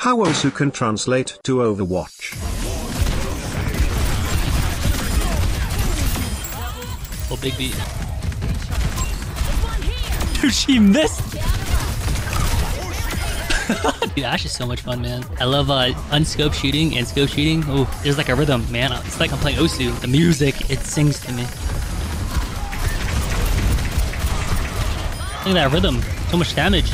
How Osu can translate to Overwatch. Oh, big beat. Dude, she missed. Dude, Ashe is so much fun, man. I love uh, unscope shooting and scope shooting. Oh, there's like a rhythm, man. It's like I'm playing Osu. The music, it sings to me. Look at that rhythm. So much damage.